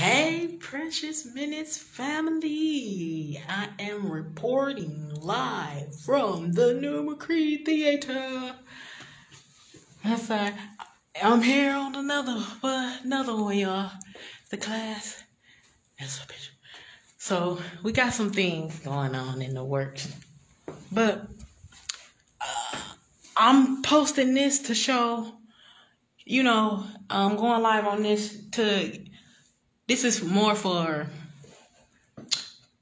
Hey, Precious Minutes family! I am reporting live from the New McCree Theater. That's right. I'm here on another, another one, y'all. The class. That's a picture. So we got some things going on in the works, but uh, I'm posting this to show. You know, I'm going live on this to this is more for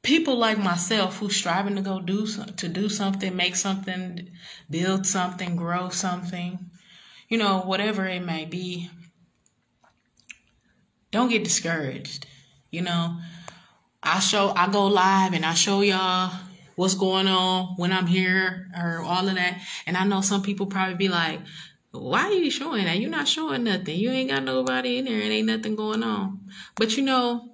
people like myself who's striving to go do to do something, make something, build something, grow something, you know, whatever it may be. Don't get discouraged. You know, I show I go live and I show y'all what's going on when I'm here or all of that. And I know some people probably be like, why are you showing that? You're not showing nothing. You ain't got nobody in there and ain't nothing going on. But you know,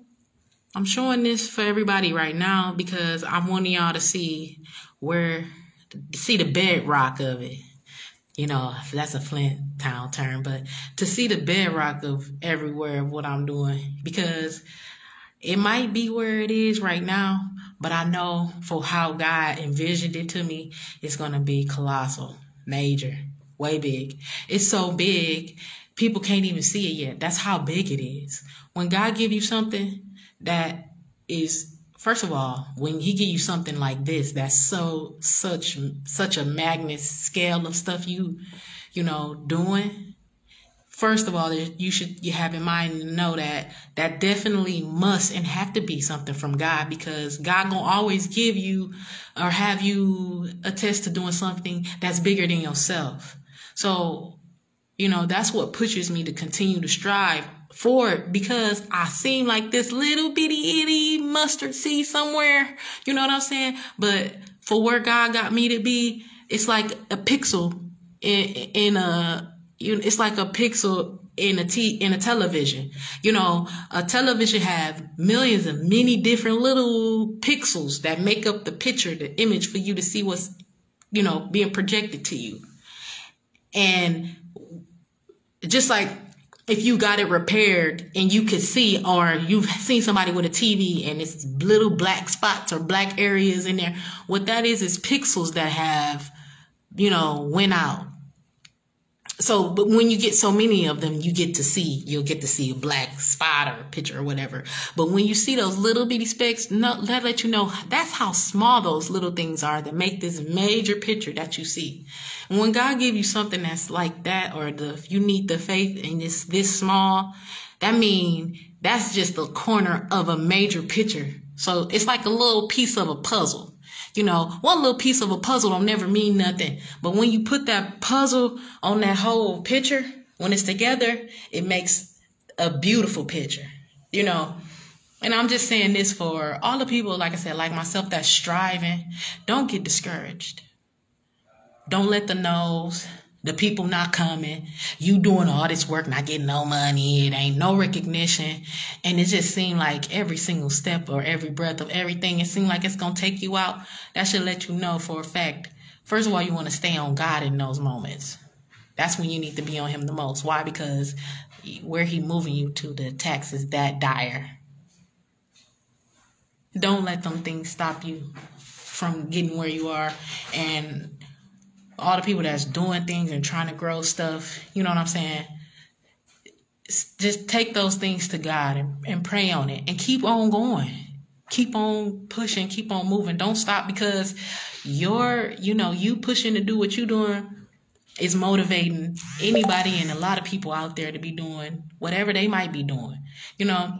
I'm showing this for everybody right now because I want y'all to see where, see the bedrock of it. You know, that's a Flint town term, but to see the bedrock of everywhere of what I'm doing because it might be where it is right now, but I know for how God envisioned it to me, it's going to be colossal, major way big. It's so big, people can't even see it yet. That's how big it is. When God give you something that is first of all, when he give you something like this, that's so such such a magnet scale of stuff you you know doing. First of all, you should you have in mind to know that that definitely must and have to be something from God because God gonna always give you or have you attest to doing something that's bigger than yourself. So, you know, that's what pushes me to continue to strive for it because I seem like this little bitty itty mustard seed somewhere. You know what I'm saying? But for where God got me to be, it's like a pixel in, in a, you it's like a pixel in a t in a television. You know, a television have millions of many different little pixels that make up the picture, the image for you to see what's, you know, being projected to you. And just like if you got it repaired and you could see, or you've seen somebody with a TV and it's little black spots or black areas in there, what that is is pixels that have, you know, went out so but when you get so many of them you get to see you'll get to see a black spot or picture or whatever. But when you see those little bitty specks no, that let you know that's how small those little things are that make this major picture that you see. And when god give you something that's like that or the you need the faith and it's this small that mean that's just the corner of a major picture. So it's like a little piece of a puzzle you know, one little piece of a puzzle don't never mean nothing. But when you put that puzzle on that whole picture, when it's together, it makes a beautiful picture, you know. And I'm just saying this for all the people, like I said, like myself, that's striving. Don't get discouraged. Don't let the no's, the people not coming, you doing all this work, not getting no money, it ain't no recognition. And it just seemed like every single step or every breath of everything, it seemed like it's to take you out. That should let you know for a fact. First of all, you want to stay on God in those moments. That's when you need to be on Him the most. Why? Because where He moving you to, the attacks is that dire. Don't let them things stop you from getting where you are. And all the people that's doing things and trying to grow stuff, you know what I'm saying? Just take those things to God and, and pray on it and keep on going. Keep on pushing, keep on moving. Don't stop because you're, you know, you pushing to do what you're doing is motivating anybody and a lot of people out there to be doing whatever they might be doing. You know,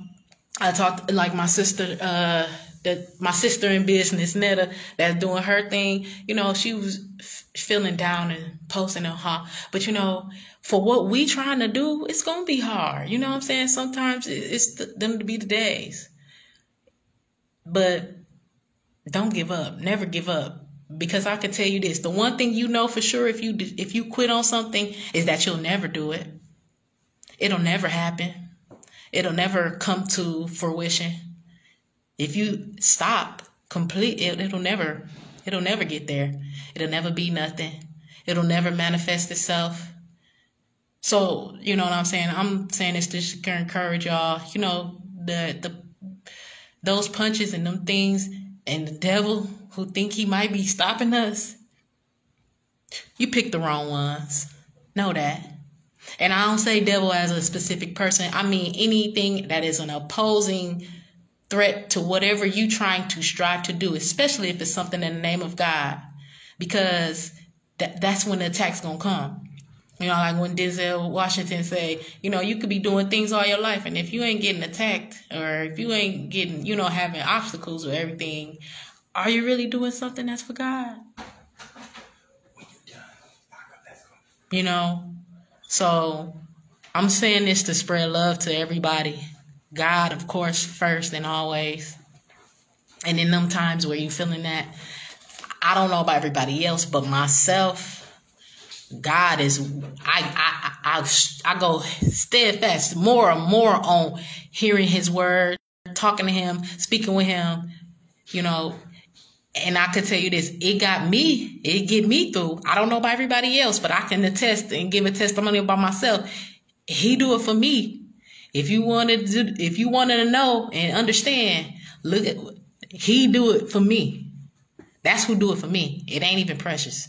I talked like my sister, uh, that my sister in business, Netta, that's doing her thing. You know, she was feeling down and posting on her. But you know, for what we trying to do, it's gonna be hard. You know what I'm saying? Sometimes it's the, them to be the days. But don't give up. Never give up. Because I can tell you this: the one thing you know for sure, if you if you quit on something, is that you'll never do it. It'll never happen. It'll never come to fruition if you stop complete it, it'll never it'll never get there. It'll never be nothing. It'll never manifest itself. So, you know what I'm saying? I'm saying this to encourage y'all, you know, the the those punches and them things and the devil who think he might be stopping us, you pick the wrong ones. Know that. And I don't say devil as a specific person. I mean anything that is an opposing threat to whatever you trying to strive to do, especially if it's something in the name of God. Because that that's when the attack's gonna come. You know, like when Denzel Washington say, you know, you could be doing things all your life, and if you ain't getting attacked or if you ain't getting, you know, having obstacles or everything, are you really doing something that's for God? You know, so I'm saying this to spread love to everybody. God, of course, first and always. And in them times where you feeling that, I don't know about everybody else, but myself, God is I I I I go steadfast more and more on hearing His word, talking to Him, speaking with Him, you know. And I could tell you this, it got me, it get me through. I don't know about everybody else, but I can attest and give a testimony about myself. He do it for me. If you wanted to, if you wanted to know and understand, look at he do it for me. That's who do it for me. It ain't even precious.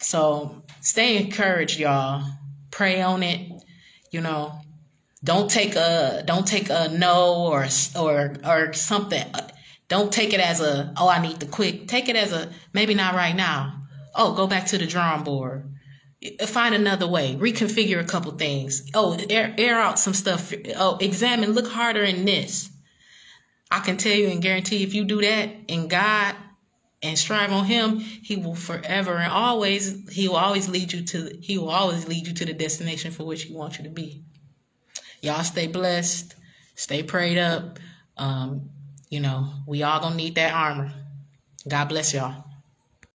So stay encouraged, y'all. Pray on it. You know, don't take a don't take a no or or or something. Don't take it as a oh I need to quit. Take it as a maybe not right now. Oh, go back to the drawing board. Find another way. Reconfigure a couple things. Oh, air, air out some stuff. Oh, examine. Look harder in this. I can tell you and guarantee if you do that in God, and strive on him, he will forever and always he will always lead you to he will always lead you to the destination for which he wants you to be. Y'all stay blessed, stay prayed up. Um, you know, we all gonna need that armor. God bless y'all.